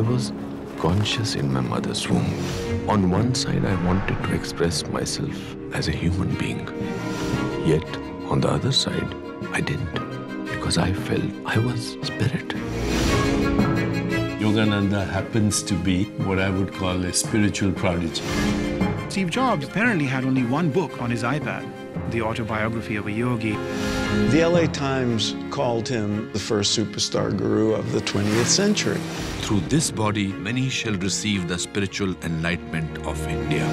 was conscious in my mother's womb. On one side, I wanted to express myself as a human being. Yet, on the other side, I didn't because I felt I was spirit. Yogananda happens to be what I would call a spiritual prodigy. Steve Jobs apparently had only one book on his iPad, The Autobiography of a Yogi. The LA Times called him the first superstar guru of the 20th century. Through this body, many shall receive the spiritual enlightenment of India.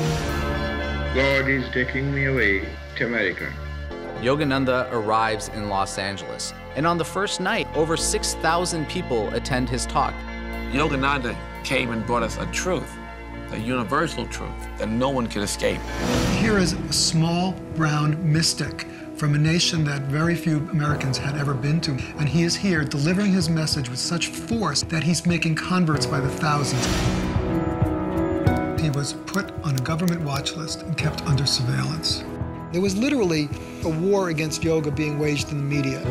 God is taking me away to America. Yogananda arrives in Los Angeles, and on the first night, over 6,000 people attend his talk. Yogananda came and brought us a truth, a universal truth that no one can escape. Here is a small brown mystic from a nation that very few Americans had ever been to. And he is here delivering his message with such force that he's making converts by the thousands. He was put on a government watch list and kept under surveillance. There was literally a war against yoga being waged in the media.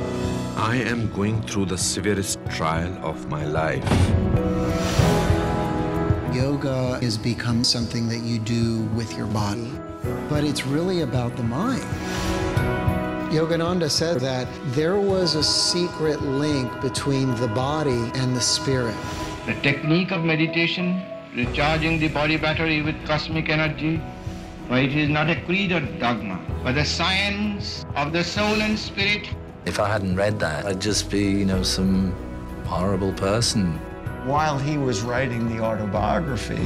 I am going through the severest trial of my life. Yoga has become something that you do with your body, but it's really about the mind. Yogananda said that there was a secret link between the body and the spirit. The technique of meditation, recharging the body battery with cosmic energy, for it is not a creed or dogma, but the science of the soul and spirit. If I hadn't read that, I'd just be, you know, some horrible person. While he was writing the autobiography,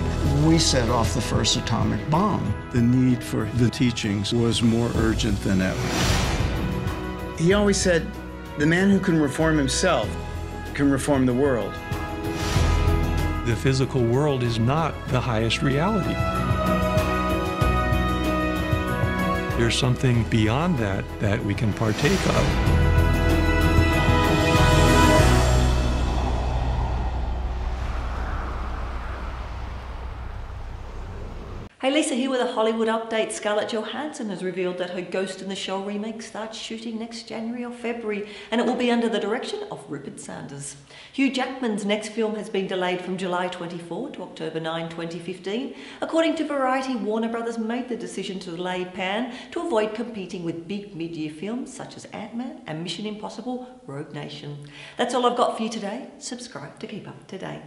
we set off the first atomic bomb. The need for the teachings was more urgent than ever. He always said, the man who can reform himself can reform the world. The physical world is not the highest reality. There's something beyond that that we can partake of. Hey Lisa here with a Hollywood update. Scarlett Johansson has revealed that her Ghost in the Shell remake starts shooting next January or February and it will be under the direction of Rupert Sanders. Hugh Jackman's next film has been delayed from July 24 to October 9, 2015. According to Variety, Warner Brothers made the decision to delay Pan to avoid competing with big mid-year films such as Ant-Man and Mission Impossible Rogue Nation. That's all I've got for you today. Subscribe to keep up to date.